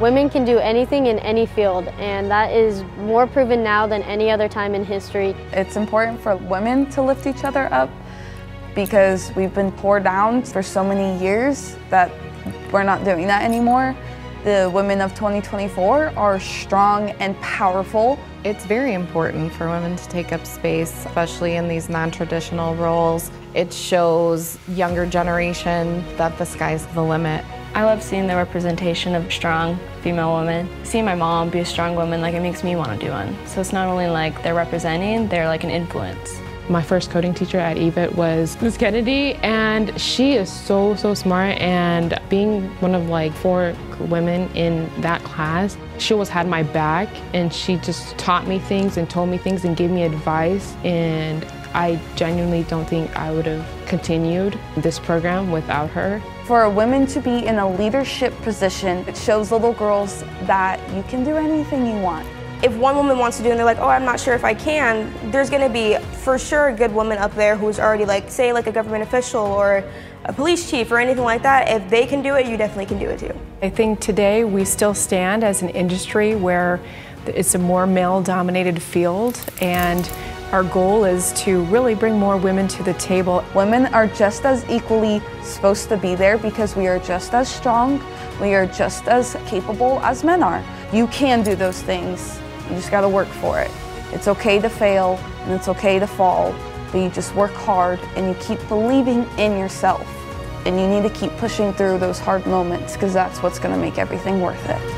Women can do anything in any field, and that is more proven now than any other time in history. It's important for women to lift each other up because we've been poured down for so many years that we're not doing that anymore. The women of 2024 are strong and powerful. It's very important for women to take up space, especially in these non-traditional roles. It shows younger generation that the sky's the limit. I love seeing the representation of strong female women. Seeing my mom be a strong woman, like it makes me want to do one. So it's not only like they're representing, they're like an influence. My first coding teacher at EVIT was Ms. Kennedy, and she is so, so smart. And being one of like four women in that class, she always had my back, and she just taught me things and told me things and gave me advice. And I genuinely don't think I would have continued this program without her. For a woman to be in a leadership position, it shows little girls that you can do anything you want. If one woman wants to do it and they're like, oh, I'm not sure if I can, there's gonna be for sure a good woman up there who's already like, say like a government official or a police chief or anything like that. If they can do it, you definitely can do it too. I think today we still stand as an industry where it's a more male dominated field and our goal is to really bring more women to the table. Women are just as equally supposed to be there because we are just as strong, we are just as capable as men are. You can do those things. You just got to work for it. It's okay to fail and it's okay to fall, but you just work hard and you keep believing in yourself. And you need to keep pushing through those hard moments because that's what's to make everything worth it.